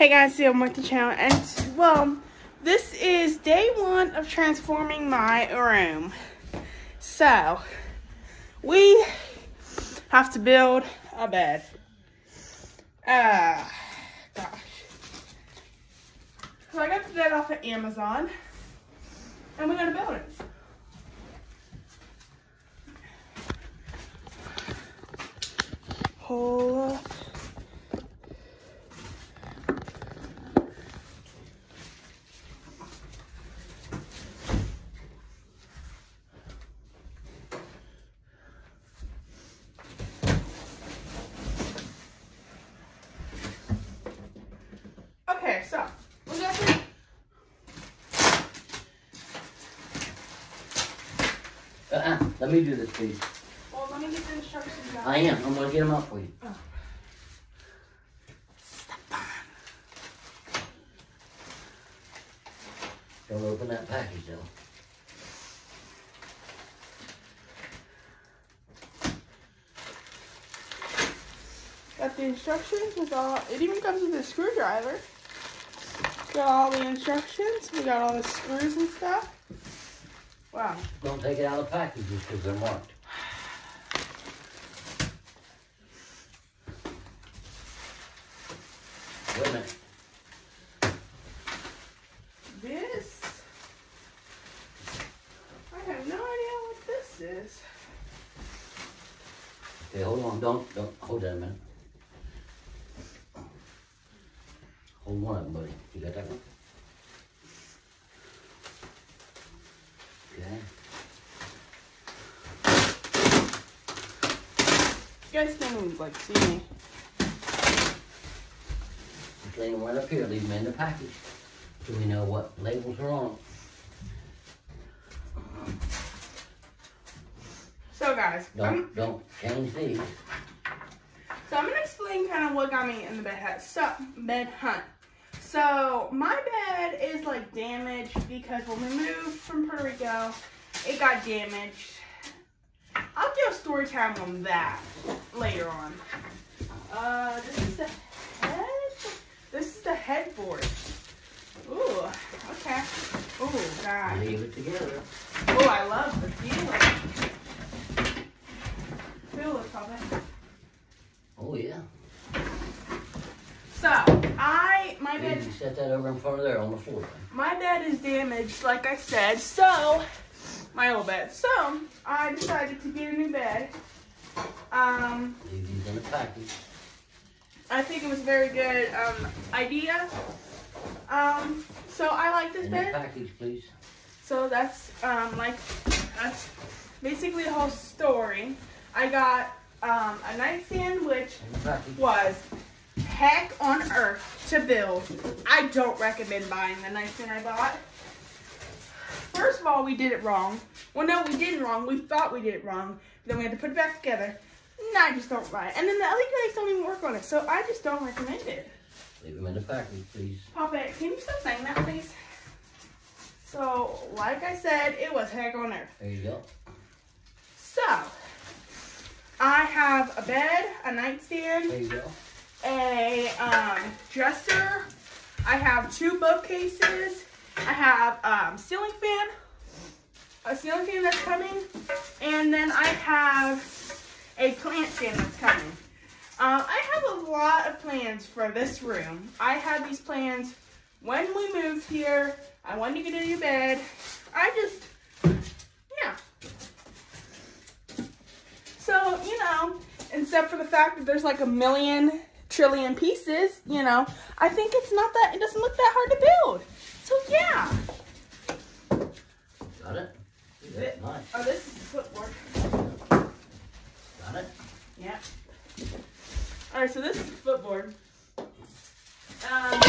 Hey guys, see I'm with the channel, and well, this is day one of transforming my room. So, we have to build a bed. Ah, uh, gosh. So I got the bed off of Amazon, and we're gonna build it. Hold up. Okay, so we got the Uh-uh. Let me do this, please. well, let me get the instructions out. I am. I'm gonna get them out for you. Oh. Don't open that package though. Got the instructions with all, it even comes with a screwdriver. Got all the instructions. We got all the screws and stuff. Wow. Don't take it out of the packages because they're marked. Wait a minute. This, I have no idea what this is. Okay, hold on. Don't don't hold that a minute. Hold one of them, buddy. You got that one? Okay. You guys can't even like see me. Just lay them right up here. Leave them in the package so we know what labels are on? So guys, I'm, Don't don't change these. so I'm gonna explain kind of what got me in the bed hut. So bed hunt. So my bed is like damaged because when we moved from Puerto Rico, it got damaged. I'll do a story time on that later on. Uh, this is the head. This is the headboard. Ooh, okay. Ooh, God. Leave it together. Oh, I love the feeling. Feel it, Papa. Oh yeah. So, I, my You bed, can set that over in front of there on the floor. my bed is damaged, like I said. So, my old bed. So, I decided to get a new bed. Um, Leave these in the package. I think it was a very good um, idea. Um, so I like this In bed. package, please. So that's um, like that's basically the whole story. I got um, a nightstand, which In the package. was heck on earth to build. I don't recommend buying the nightstand I bought. First of all, we did it wrong. Well, no, we didn't wrong. We thought we did it wrong. Then we had to put it back together. I just don't buy it. And then the LED lights don't even work on it, so I just don't recommend it. Leave them in the package, please. Papa, can you stop saying that, please? So, like I said, it was heck on earth. There you go. So, I have a bed, a nightstand, There you go. a um, dresser. I have two bookcases. I have um, ceiling fan, a ceiling fan that's coming, and then I have a plant stand that's coming. Um, I have a lot of plans for this room. I had these plans when we moved here. I wanted to get a new bed. I just, yeah. So, you know, except for the fact that there's like a million trillion pieces, you know, I think it's not that, it doesn't look that hard to build. So, yeah. Got it? That's nice. Oh, this is the footboard. Got it? Yeah. All right, so this is the footboard. Um,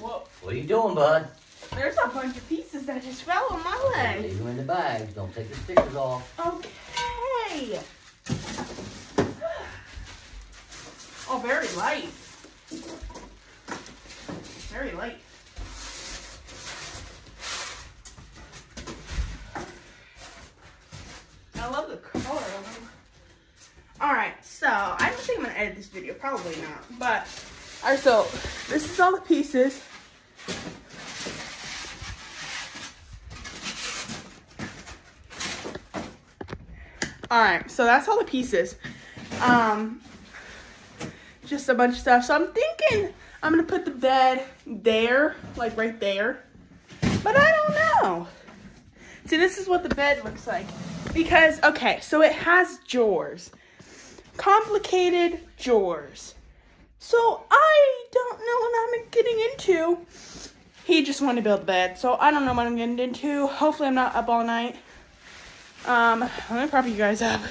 whoa, What are you doing, bud? there's a bunch of pieces that just fell on my leg. Leave them in the bags. Don't take the stickers off. Okay. Oh, very light. Very light. I love the color of them. All right, so I don't think I'm gonna edit this video. Probably not. But all right, so this is all the pieces. All right, so that's all the pieces. Um, just a bunch of stuff. So I'm thinking I'm gonna put the bed there, like right there. But I don't know. See, this is what the bed looks like. Because, okay, so it has drawers. Complicated drawers. So I don't know what I'm getting into. He just wanted to build the bed, so I don't know what I'm getting into. Hopefully I'm not up all night. Um, let me prop you guys up.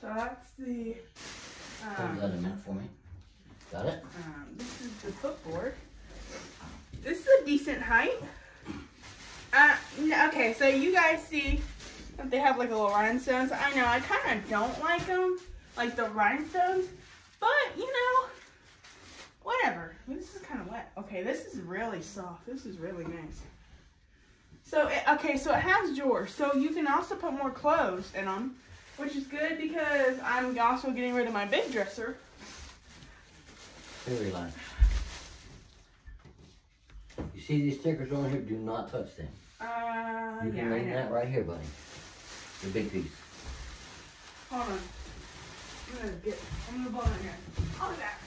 So that's the, Hold that a um, minute for me. Got it? um, this is the footboard. This is a decent height. Uh, okay, so you guys see that they have like a little rhinestones. I know, I kind of don't like them, like the rhinestones, but you know, whatever. This is kind of wet. Okay, this is really soft. This is really nice. So, it, okay, so it has drawers. So you can also put more clothes in them, which is good because I'm also getting rid of my big dresser. Very light. See these stickers on here? Do not touch them. Uh, You yeah, can I leave know. that right here, buddy. The big piece. Hold on. I'm gonna get, I'm gonna blow in here. Oh, that.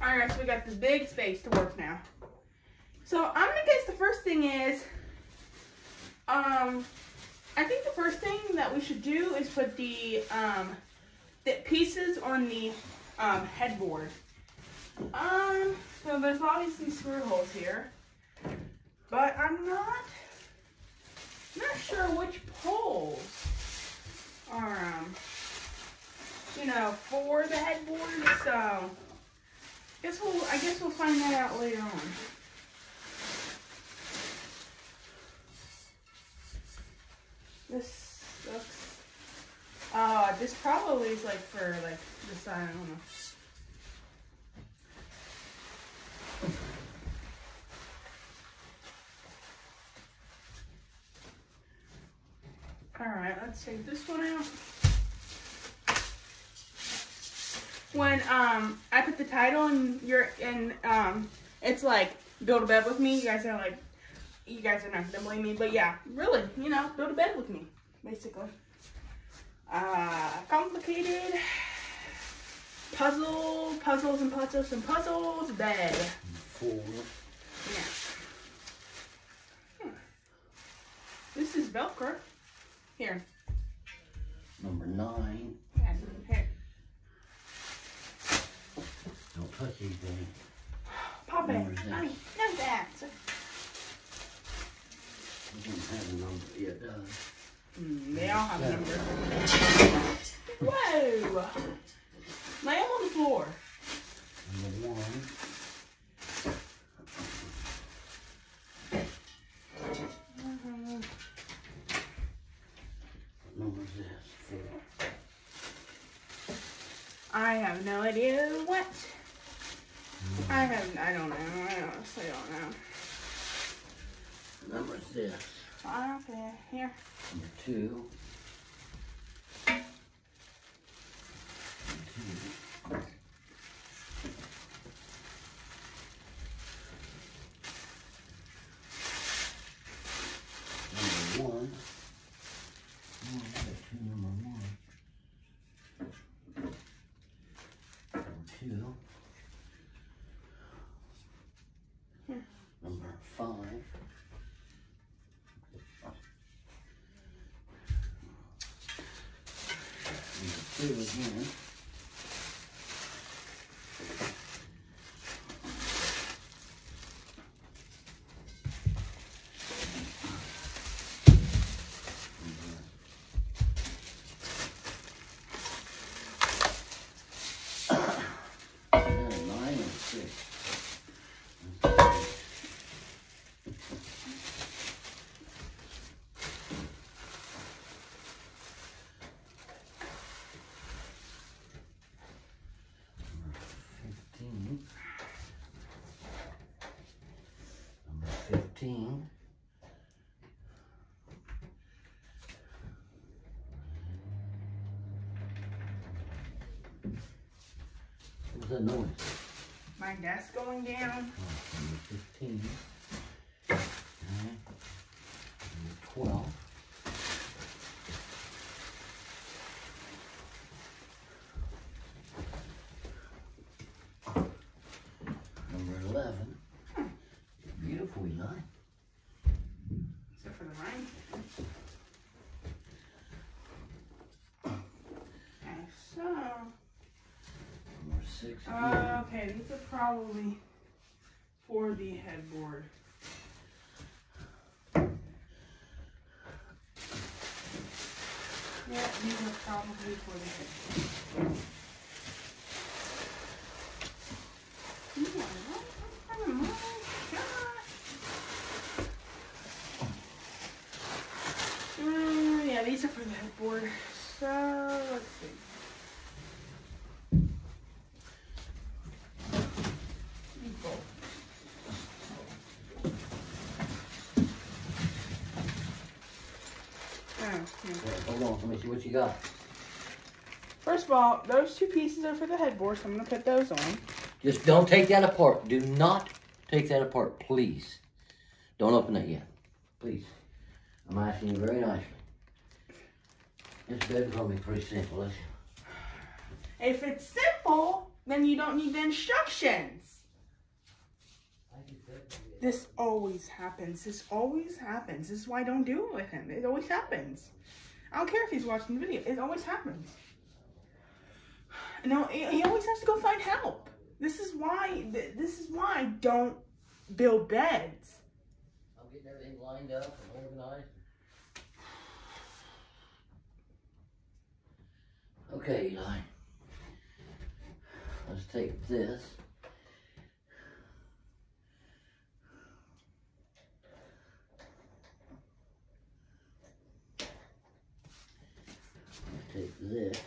Alright, so we got this big space to work now. So I'm gonna guess the first thing is, um, I think the first thing that we should do is put the um, the pieces on the um, headboard. Um, so there's obviously screw holes here, but I'm not not sure which poles are um, you know, for the headboard. So. Guess we'll. I guess we'll find that out later on. This looks. Uh, this probably is like for like this. I don't know. All right, let's take this one out. When um I put the title and you're and um it's like build a bed with me. You guys are like you guys are not gonna blame me, but yeah, really, you know, build a bed with me, basically. Uh complicated puzzle, puzzles and puzzles and puzzles, bed. Four. Yeah. Hmm. This is Velcro. Here. Number nine. Yeah, here. Don't touch these, buddy. Pop it. Where's that? No that. It doesn't have a number. Yeah, it does. Mm, they all have numbers. Whoa! Lay them on the floor. Number one. Mhm. What number is this? Four. I have no idea what. I have. I don't know. I honestly don't know. Number is this? Okay, here. Number two. Number two. Number one. Oh, I got two number one. Number two. Here. Number five. Two again. What's that noise? My desk going down. Oh, number 15. Okay. Number 12. Number 11. Beautiful, Eli. Except for the rain. Okay, so. 16. Uh, okay, these are probably for the headboard. Yeah, these are probably for the headboard. Ooh, I love some kind of money shot. Mm, yeah, these are for the headboard. So, let's see. These both. Oh, yeah. Wait, hold on, let me see what you got. First of all, those two pieces are for the headboard, so I'm gonna put those on. Just don't take that apart. Do not take that apart, please. Don't open that yet. Please. I'm asking you very nicely. This bed's gonna be pretty simple, isn't it? If it's simple, then you don't need the instructions. This always happens. This always happens. This is why I don't do it with him. It always happens. I don't care if he's watching the video. It always happens. No, he always has to go find help. This is why. This is why I don't build beds. I'm getting everything lined up and organized. Okay, Eli. Let's take this. Let's take this.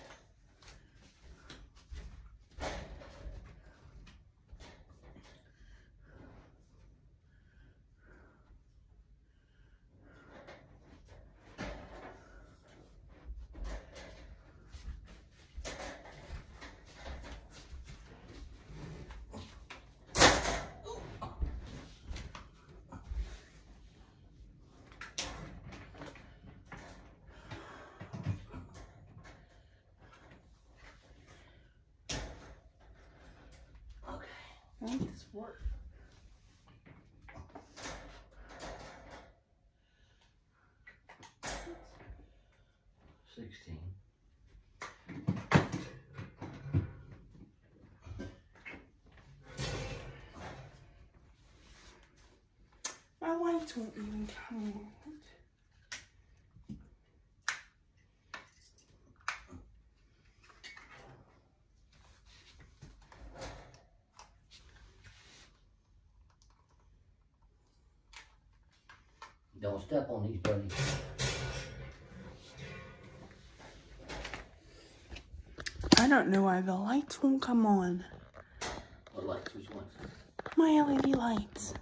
Okay. Make this work. Sixteen. My lights won't even come Don't step on these, buddy. I don't know why the lights won't come on. What lights? Which ones? My LED lights.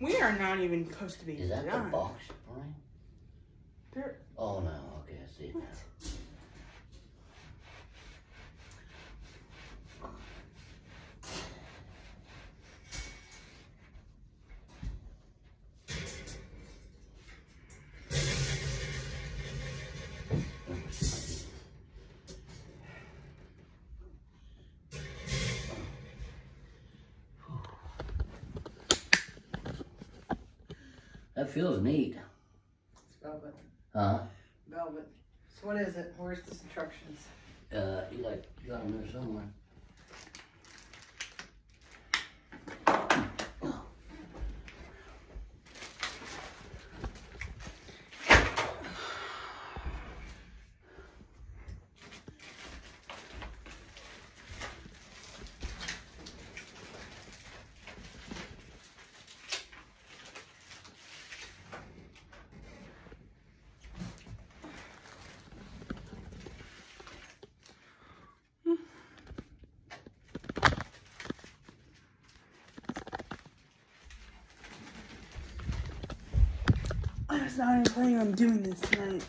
We are not even close to being Is that the done. box, Brian? There- Oh no, okay, I see it now. That feels neat. It's velvet. Huh? Velvet. So what is it? Where's the instructions? Uh, you like, you got them there somewhere. Was not even planning on doing this tonight.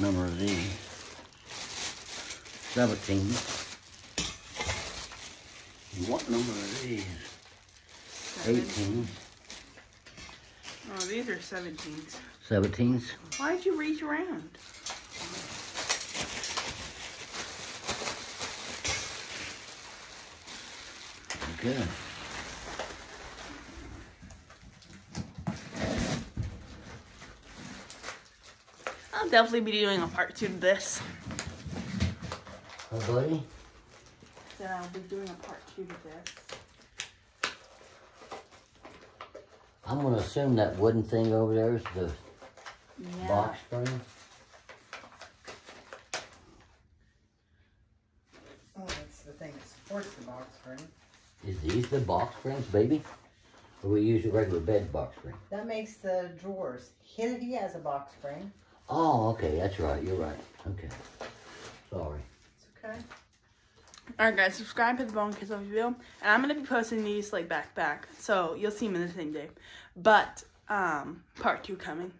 Number is these? Seventeen. And What number are these? Eighteen. Oh, these are 17s. Seventeens. Why did you reach around? Good. I'll definitely be doing a part two to this. Oh, buddy. Then I'll be doing a part two to this. I'm gonna assume that wooden thing over there is the Yeah. box spring. Oh, that's the thing that supports the box spring. Is these the box springs, baby? Or we use a regular bed box spring? That makes the drawers. He, he has a box spring. Oh, okay, that's right. You're right. Okay. Sorry. Okay. Alright guys, subscribe to the Bone Kiss Off video. And I'm gonna be posting these like back back. So you'll see them in the same day. But um part two coming.